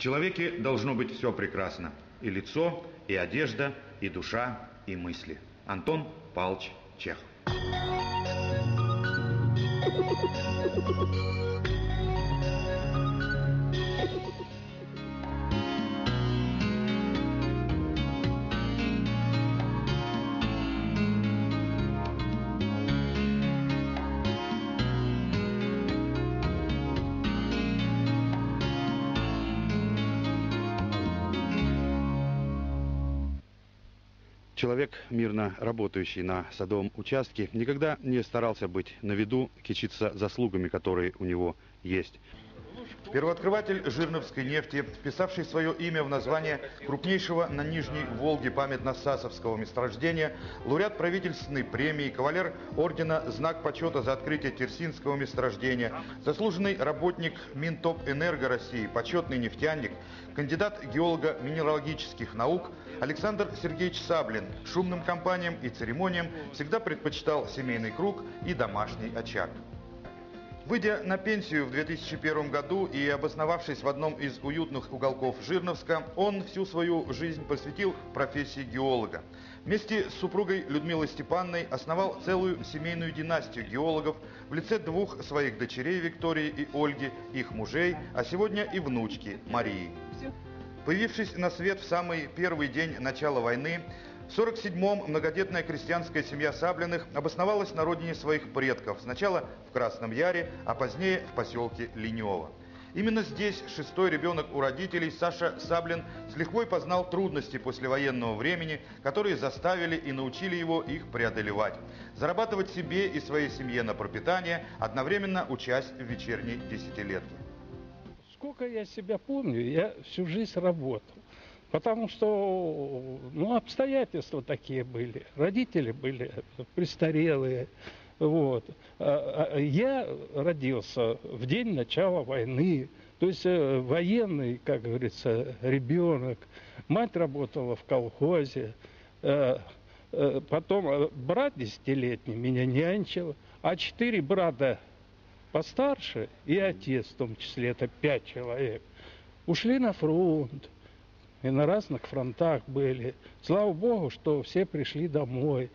человеке должно быть все прекрасно. И лицо, и одежда, и душа, и мысли. Антон Павлович Чехов. Человек, мирно работающий на садовом участке, никогда не старался быть на виду, кичиться заслугами, которые у него есть. Первооткрыватель Жирновской нефти, вписавший свое имя в название крупнейшего на Нижней Волге памятно-сасовского месторождения, лауреат правительственной премии, кавалер ордена «Знак почета за открытие Терсинского месторождения», заслуженный работник Минтоп-Энерго России, почетный нефтяник, кандидат геолога минералогических наук Александр Сергеевич Саблин шумным компаниям и церемониям всегда предпочитал семейный круг и домашний очаг. Выйдя на пенсию в 2001 году и обосновавшись в одном из уютных уголков Жирновска, он всю свою жизнь посвятил профессии геолога. Вместе с супругой Людмилой Степанной основал целую семейную династию геологов в лице двух своих дочерей Виктории и Ольги, их мужей, а сегодня и внучки Марии. Появившись на свет в самый первый день начала войны, в 47-м многодетная крестьянская семья Саблиных обосновалась на родине своих предков, сначала в Красном Яре, а позднее в поселке Линево. Именно здесь шестой ребенок у родителей Саша Саблин с лихвой познал трудности послевоенного времени, которые заставили и научили его их преодолевать. Зарабатывать себе и своей семье на пропитание, одновременно учась в вечерней десятилетке. Сколько я себя помню, я всю жизнь работал. Потому что ну, обстоятельства такие были. Родители были престарелые. Вот. А, а, я родился в день начала войны. То есть э, военный, как говорится, ребенок. Мать работала в колхозе. Э, э, потом брат десятилетний меня нянчил. А четыре брата постарше и отец в том числе, это пять человек, ушли на фронт и на разных фронтах были. Слава Богу, что все пришли домой.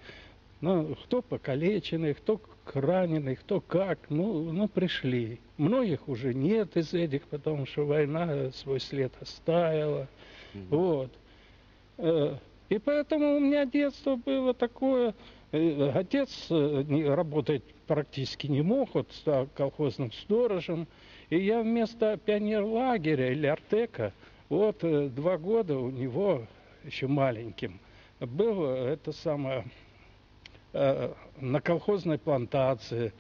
Ну, кто покалеченный, кто раненый, кто как, ну, ну, пришли. Многих уже нет из этих, потому что война свой след оставила. Mm -hmm. Вот. Э, и поэтому у меня детство было такое, э, отец э, работать практически не мог, вот стал колхозным сторожем, и я вместо пионерлагеря или артека вот э, два года у него, еще маленьким, был это самое э, на колхозной плантации.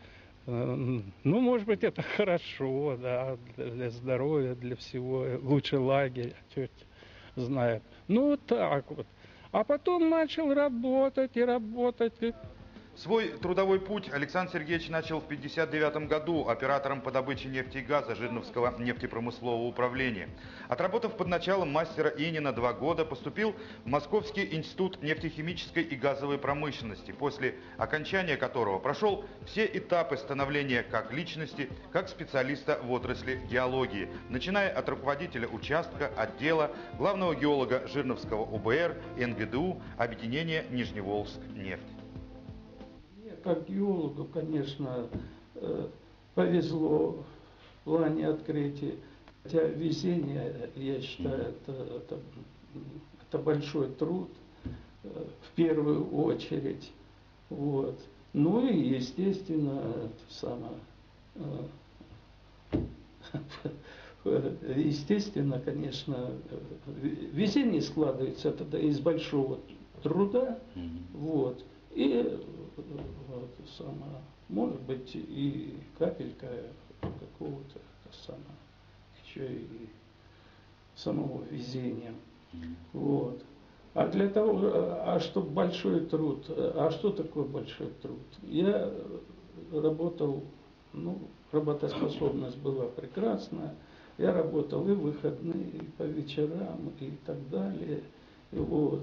Э, ну, может быть, это хорошо, да, для здоровья, для всего. Лучше лагерь, тетя знает. Ну, так вот. А потом начал работать и работать. Свой трудовой путь Александр Сергеевич начал в 1959 году оператором по добыче нефти и газа Жирновского нефтепромыслового управления. Отработав под началом мастера Инина два года, поступил в Московский институт нефтехимической и газовой промышленности, после окончания которого прошел все этапы становления как личности, как специалиста в отрасли геологии, начиная от руководителя участка, отдела, главного геолога Жирновского УБР, НГДУ, объединения Нижневолжск нефть как геологу, конечно, э, повезло в плане открытия. Хотя везение, я считаю, это, это, это большой труд э, в первую очередь. Вот. Ну и, естественно, это самое, э, естественно, конечно, везение складывается это из большого труда, вот, и вот, самое, может быть и капелька какого-то самое, еще и самого везения. Вот. А для того, а что большой труд, а что такое большой труд? Я работал, ну, работоспособность была прекрасная, я работал и в выходные, и по вечерам, и так далее. Вот.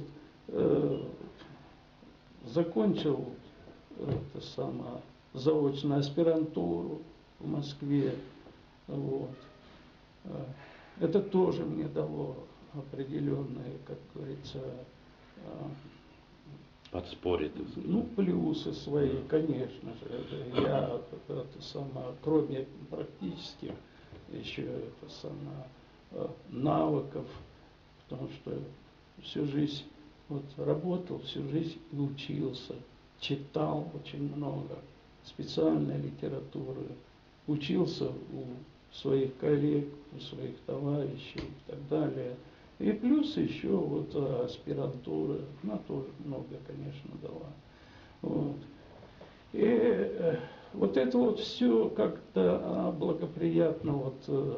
Э, закончил это самое, заочную аспирантуру в Москве. Вот. Это тоже мне дало определенные, как говорится, а, Подспорье, ну, плюсы свои, конечно же. Я это самое, кроме практических еще это самое, э, навыков, потому что всю жизнь вот работал, всю жизнь учился, читал очень много специальной литературы, учился у своих коллег, у своих товарищей и так далее. И плюс еще вот аспирантура, она тоже много, конечно, дала. Вот. И э, вот это вот все как-то благоприятно вот э,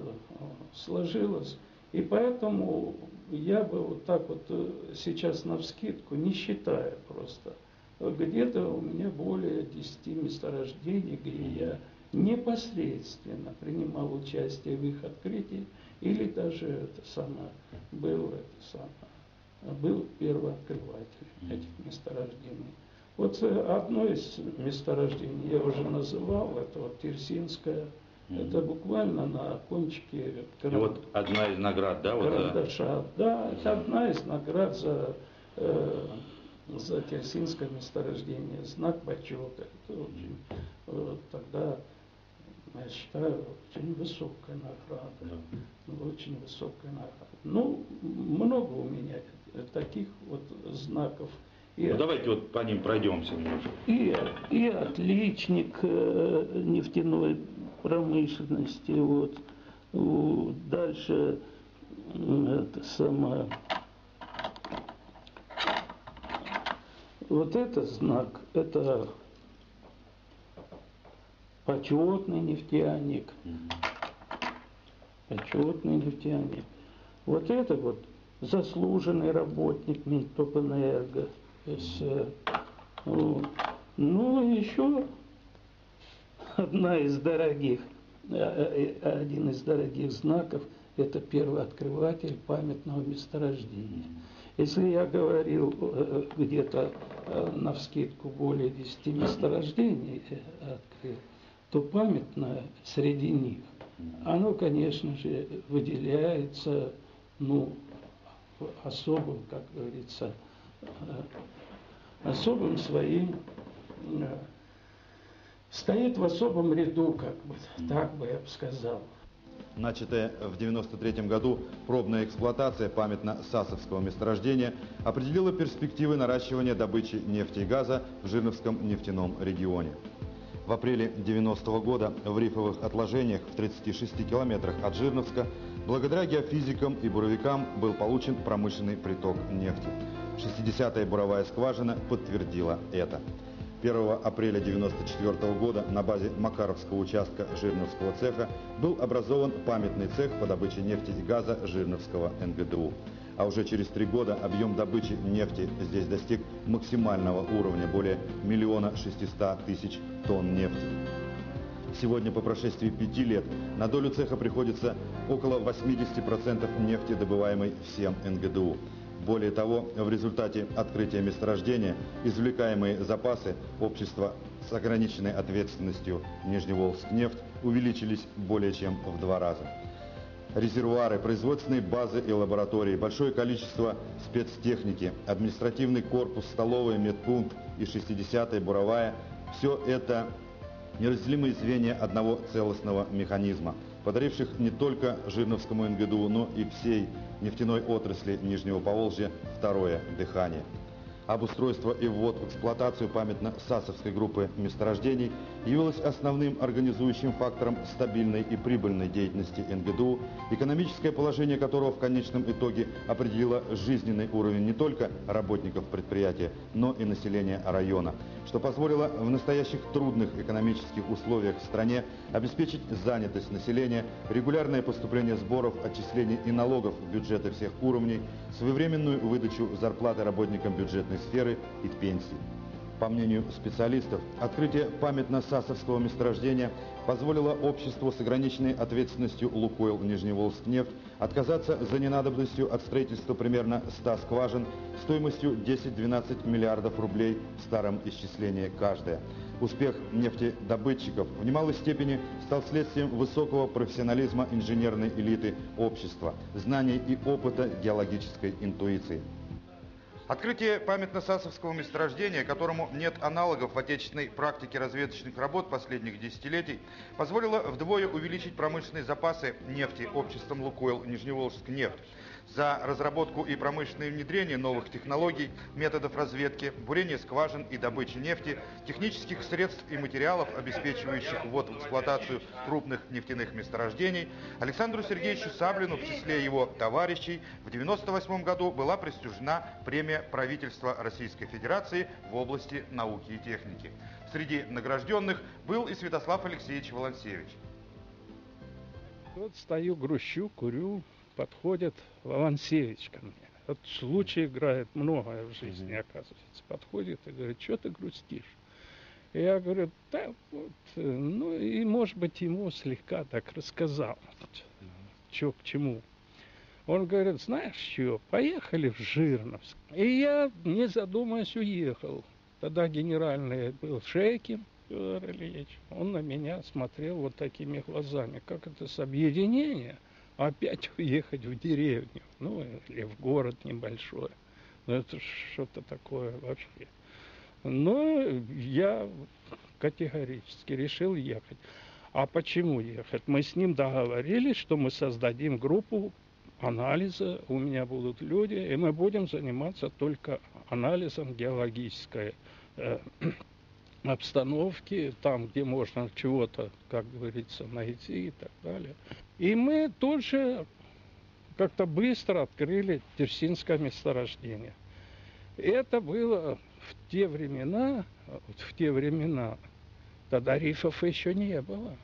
сложилось. И поэтому я бы вот так вот э, сейчас на вскидку, не считая просто, где-то у меня более 10 месторождений, где я непосредственно принимал участие в их открытии, или даже это самое, был это самое, был первооткрыватель этих месторождений. Вот э, одно из месторождений я уже называл, это вот Это буквально на кончике И вот одна из наград, да, вот за- карандаша. Да, это одна из наград за, э, за Терсинское месторождение, знак почета. Это очень, э, тогда, я считаю, очень высокая награда. Да. Ну, Очень высокая награда. Ну, много у меня таких вот знаков. И, Ну, давайте вот по ним пройдемся немножко. и, и отличник э, нефтяной промышленности. Вот. Дальше это самое. Вот этот знак, это почетный нефтяник. Почетный нефтяник. Вот это вот заслуженный работник Минтопэнерго. Вот. Ну и еще одна из дорогих, э, э, один из дорогих знаков – это первооткрыватель памятного месторождения. Если я говорил э, где-то э, навскидку более 10 месторождений э, открыл, то памятное среди них, оно, конечно же, выделяется ну, особым, как говорится, э, особым своим э, стоит в особом ряду, как бы, так бы я бы сказал. Начатая в 1993 году пробная эксплуатация памятно-сасовского месторождения определила перспективы наращивания добычи нефти и газа в Жирновском нефтяном регионе. В апреле 90 года в рифовых отложениях в 36 километрах от Жирновска благодаря геофизикам и буровикам был получен промышленный приток нефти. 60-я буровая скважина подтвердила это. 1 апреля 1994 года на базе Макаровского участка Жирновского цеха был образован памятный цех по добыче нефти и газа Жирновского НГДУ. А уже через три года объем добычи нефти здесь достиг максимального уровня более миллиона шестиста тысяч тонн нефти. Сегодня, по прошествии пяти лет, на долю цеха приходится около 80% нефти, добываемой всем НГДУ. Более того, в результате открытия месторождения извлекаемые запасы общества с ограниченной ответственностью Нижневолжскнефть увеличились более чем в два раза. Резервуары, производственные базы и лаборатории, большое количество спецтехники, административный корпус, столовая, медпункт и 60-я буровая – все это неразделимые звенья одного целостного механизма, подаривших не только Жирновскому НГДУ, но и всей нефтяной отрасли Нижнего Поволжья второе дыхание. Обустройство и ввод в эксплуатацию памятно-сасовской группы месторождений явилось основным организующим фактором стабильной и прибыльной деятельности НГДУ, экономическое положение которого в конечном итоге определило жизненный уровень не только работников предприятия, но и населения района, что позволило в настоящих трудных экономических условиях в стране обеспечить занятость населения, регулярное поступление сборов, отчислений и налогов в бюджеты всех уровней, своевременную выдачу зарплаты работникам бюджетной сферы и пенсий. По мнению специалистов, открытие памятно-сасовского месторождения позволило обществу с ограниченной ответственностью «Лукойл Нижневолжскнефть» отказаться за ненадобностью от строительства примерно 100 скважин стоимостью 10-12 миллиардов рублей в старом исчислении каждая. Успех нефтедобытчиков в немалой степени стал следствием высокого профессионализма инженерной элиты общества, знаний и опыта геологической интуиции. Открытие памятно-сасовского месторождения, которому нет аналогов в отечественной практике разведочных работ последних десятилетий, позволило вдвое увеличить промышленные запасы нефти обществом «Лукойл» Нижневолжск нефть за разработку и промышленное внедрение новых технологий, методов разведки, бурения скважин и добычи нефти, технических средств и материалов, обеспечивающих ввод в эксплуатацию крупных нефтяных месторождений, Александру Сергеевичу Саблину в числе его товарищей в 1998 году была присуждена премия правительства Российской Федерации в области науки и техники. Среди награжденных был и Святослав Алексеевич Волонсевич. Вот стою, грущу, курю, подходит Волонсевич ко мне. Вот случай играет многое в жизни, оказывается. Подходит и говорит, что ты грустишь? И я говорю, да, вот, э, ну и, может быть, ему слегка так рассказал, что к чему. Он говорит, знаешь что, поехали в Жирновск. И я, не задумываясь, уехал. Тогда генеральный был Шейкин Федор Ильич. Он на меня смотрел вот такими глазами. Как это с объединения? Опять уехать в деревню, ну, или в город небольшой. Ну, это что-то такое вообще. Но я категорически решил ехать. А почему ехать? Мы с ним договорились, что мы создадим группу анализа, у меня будут люди, и мы будем заниматься только анализом геологической э, обстановки, там, где можно чего-то, как говорится, найти и так далее. И мы тут же как-то быстро открыли Терсинское месторождение. Это было в те времена, в те времена, тогда рифов еще не было.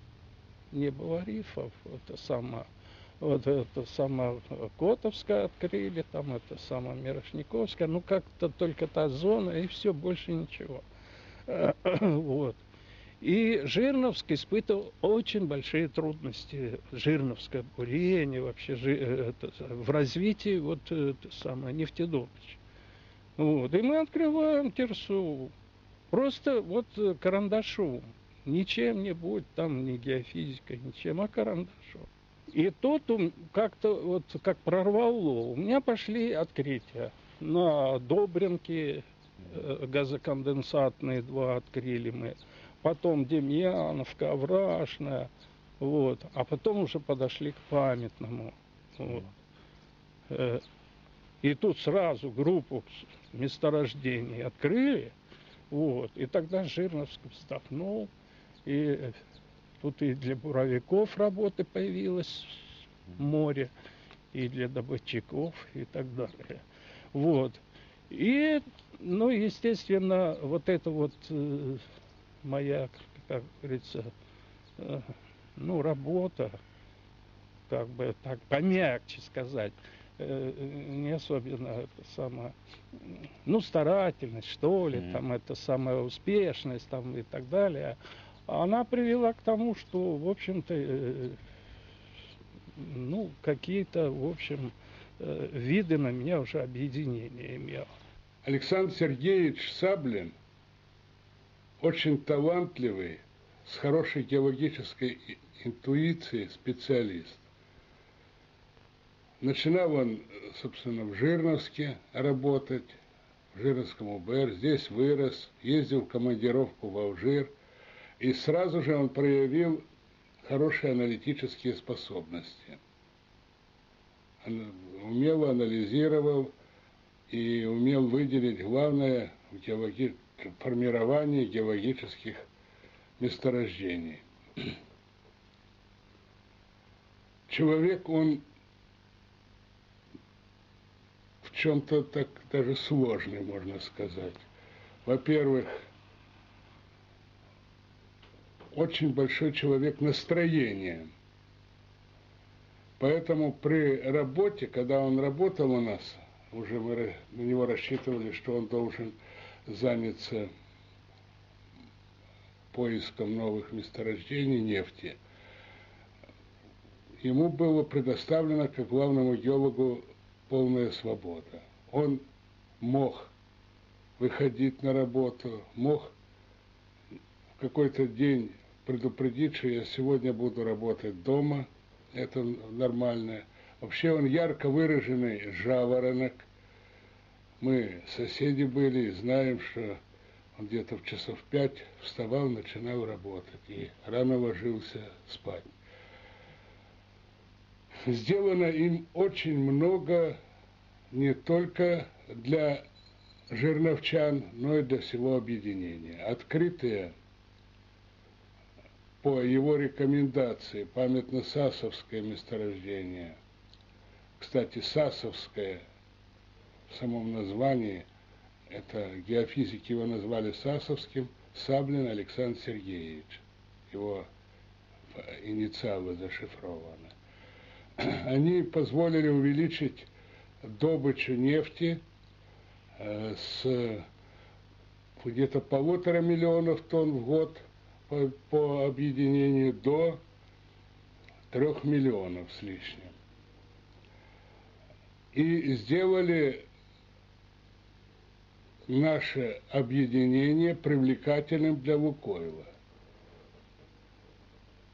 Не было рифов. Это сама, вот это сама Котовская открыли, там это сама Мирошниковская, ну как-то только та зона и все, больше ничего. Вот. И Жирновск испытывал очень большие трудности, Жирновское бурение вообще э, это, в развитии вот это самое нефтедобычи. Вот. И мы открываем терсу, просто вот карандашу, ничем не будет там ни геофизика, ничем, а карандашу. И тут как-то вот как прорвало, у меня пошли открытия на Добринке, э, газоконденсатные два открыли мы потом Демьяновка, Овражная, вот, а потом уже подошли к памятному. Вот. Э, и тут сразу группу месторождений открыли, вот, и тогда Жирновск вздохнул, и тут и для буровиков работы появилось море, и для добытчиков, и так далее. Вот. И, ну, естественно, вот это вот э, моя, как говорится, э, ну, работа, как бы так помягче сказать, э, не особенно это самое, ну, старательность, что ли, mm-hmm. там, это самая успешность, там, и так далее, она привела к тому, что, в общем-то, э, ну, какие-то, в общем, виды на меня уже объединения имел. Александр Сергеевич Саблин очень талантливый, с хорошей геологической интуицией специалист. Начинал он, собственно, в Жирновске работать, в Жирновском УБР, здесь вырос, ездил в командировку в Алжир, и сразу же он проявил хорошие аналитические способности. Он умело анализировал и умел выделить главное в геологии формирования геологических месторождений. Человек, он в чем-то так даже сложный, можно сказать. Во-первых, очень большой человек настроения. Поэтому при работе, когда он работал у нас, уже мы на него рассчитывали, что он должен заняться поиском новых месторождений нефти. ему была предоставлена как главному геологу полная свобода. Он мог выходить на работу, мог в какой-то день предупредить, что я сегодня буду работать дома, это нормально. Вообще он ярко выраженный жаворонок. Мы соседи были и знаем, что он где-то в часов пять вставал, начинал работать и рано ложился спать. Сделано им очень много не только для жирновчан, но и для всего объединения. Открытые по его рекомендации памятно-сасовское месторождение. Кстати, сасовское в самом названии, это геофизики его назвали Сасовским, Саблин Александр Сергеевич. Его инициалы зашифрованы. Они позволили увеличить добычу нефти э, с где-то полутора миллионов тонн в год по, по объединению до трех миллионов с лишним. И сделали наше объединение привлекательным для Лукойла.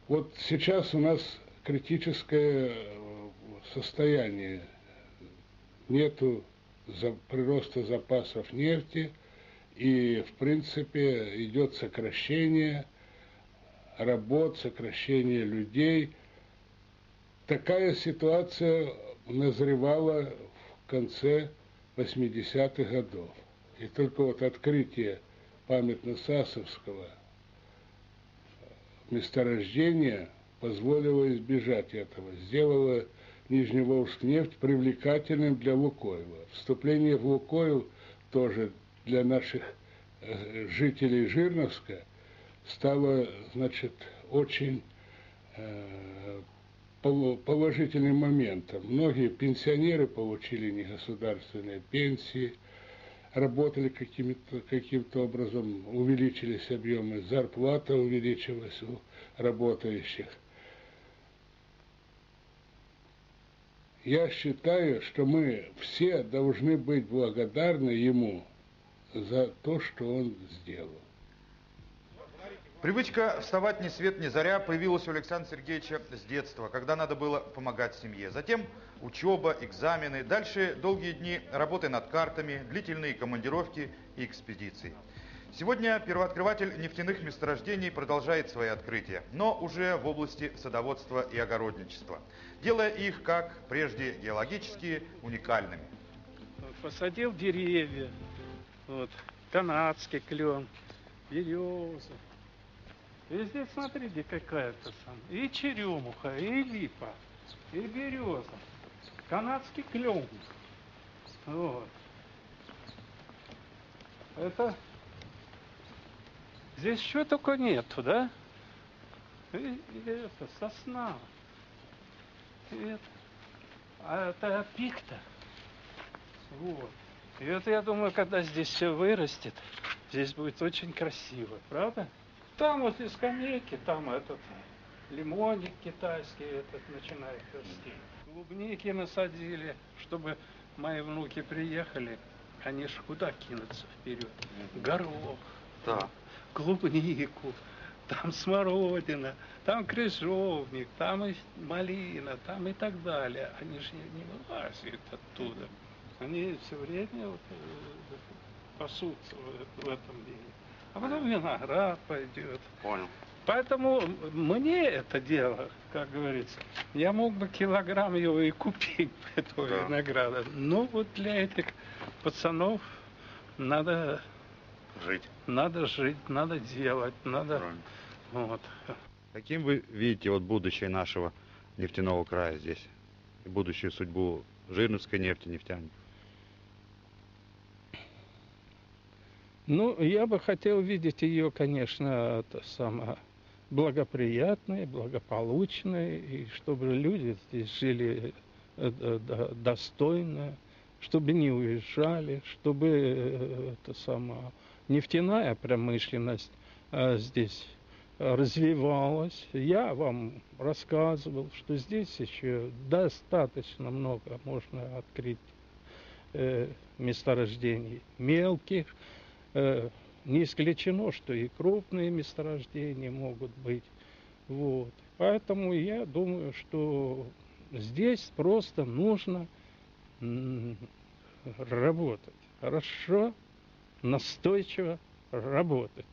Вот сейчас у нас критическое э, состояние. Нету прироста запасов нефти, и, в принципе, идет сокращение работ, сокращение людей. Такая ситуация назревала в конце 80-х годов. И только вот открытие памятно-сасовского месторождения позволило избежать этого, сделало Нижневолжск нефть привлекательным для Лукойла. Вступление в Лукойл тоже для наших э, жителей Жирновска стало, значит, очень э, положительным моментом. Многие пенсионеры получили негосударственные пенсии, работали каким-то каким образом, увеличились объемы, зарплата увеличилась у работающих. Я считаю, что мы все должны быть благодарны ему за то, что он сделал. Привычка вставать ни свет ни заря появилась у Александра Сергеевича с детства, когда надо было помогать семье. Затем учеба, экзамены, дальше долгие дни работы над картами, длительные командировки и экспедиции. Сегодня первооткрыватель нефтяных месторождений продолжает свои открытия, но уже в области садоводства и огородничества, делая их, как прежде геологические, уникальными. Посадил деревья, вот, канадский клен, береза, и здесь смотрите, какая-то сам. И черемуха, и липа, и береза. Канадский клен. Вот. Это здесь что только нету, да? И, и это сосна. И это, а это пикта. Вот. И это я думаю, когда здесь все вырастет, здесь будет очень красиво, правда? Там вот и скамейки, там этот лимонник китайский этот начинает расти. Клубники насадили, чтобы мои внуки приехали, они ж куда кинутся вперед? Горох, да. клубнику, там смородина, там крыжовник, там и малина, там и так далее. Они же не вылазят оттуда. Они все время вот, э, пасутся в этом деле а потом виноград пойдет. Понял. Поэтому мне это дело, как говорится, я мог бы килограмм его и купить, этого да. винограда. Но вот для этих пацанов надо жить. Надо жить, надо делать, надо. Правильно. Вот. Каким вы видите вот будущее нашего нефтяного края здесь? И будущую судьбу Жирновской нефти, нефтяников? Ну, я бы хотел видеть ее, конечно, это самое благоприятной, благополучной, и чтобы люди здесь жили э, достойно, чтобы не уезжали, чтобы э, это самое, нефтяная промышленность а здесь развивалась. Я вам рассказывал, что здесь еще достаточно много можно открыть э, месторождений мелких. Э, не исключено, что и крупные месторождения могут быть. Вот. Поэтому я думаю, что здесь просто нужно работать. Хорошо, настойчиво работать.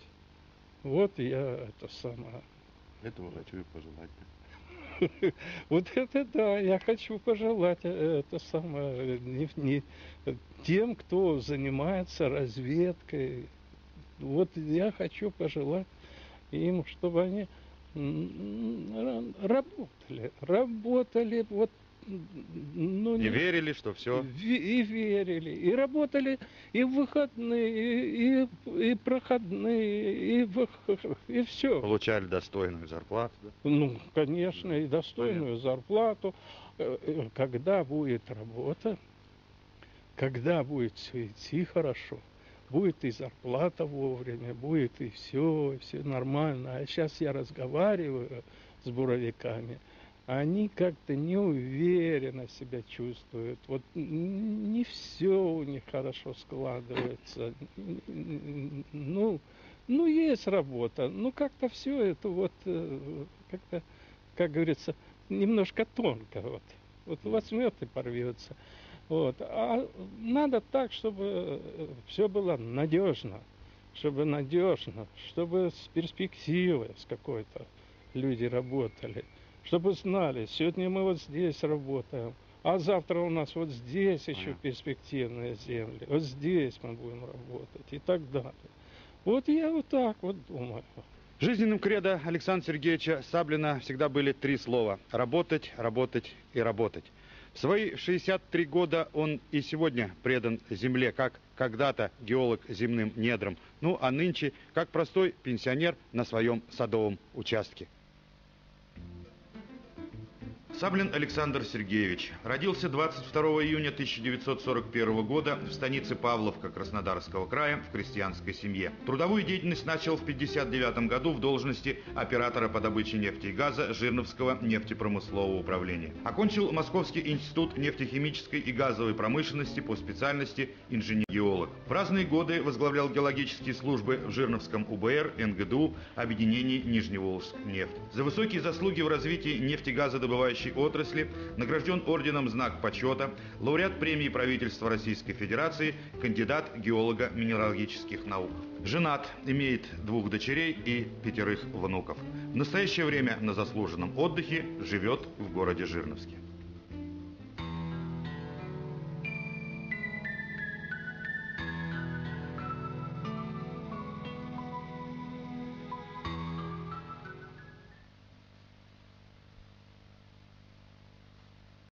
Вот я это самое. Этого хочу и пожелать. Вот это да, я хочу пожелать э, это самое не, не, тем, кто занимается разведкой. Вот я хочу пожелать им, чтобы они работали, работали вот ну, и верили, что все. И верили, и работали и в выходные, и, и проходные, и, в, и все. Получали достойную зарплату, да? Ну, конечно, и достойную Понятно. зарплату. Э, э, когда будет работа, когда будет все идти хорошо, будет и зарплата вовремя, будет и все, все нормально. А сейчас я разговариваю с буровиками, они как-то неуверенно себя чувствуют. Вот не все у них хорошо складывается. Ну, ну есть работа, ну как-то все это вот, э, как-то, как говорится, немножко тонко вот. Вот возьмет и порвется. Вот. А надо так, чтобы э, все было надежно, чтобы надежно, чтобы с перспективой с какой-то люди работали, чтобы знали, сегодня мы вот здесь работаем, а завтра у нас вот здесь еще перспективные земли, вот здесь мы будем работать и так далее. Вот я вот так вот думаю. Жизненным кредо Александра Сергеевича Саблина всегда были три слова – работать, работать и работать. В свои 63 года он и сегодня предан земле, как когда-то геолог земным недрам, ну а нынче как простой пенсионер на своем садовом участке. Саблин Александр Сергеевич родился 22 июня 1941 года в станице Павловка Краснодарского края в крестьянской семье. Трудовую деятельность начал в 1959 году в должности оператора по добыче нефти и газа Жирновского нефтепромыслового управления. Окончил Московский институт нефтехимической и газовой промышленности по специальности инженер-геолог. В разные годы возглавлял геологические службы в Жирновском УБР, НГДУ, объединении Нижневолжск нефть. За высокие заслуги в развитии нефтегазодобывающей отрасли, награжден орденом «Знак почета», лауреат премии правительства Российской Федерации, кандидат геолого-минералогических наук. Женат, имеет двух дочерей и пятерых внуков. В настоящее время на заслуженном отдыхе живет в городе Жирновске.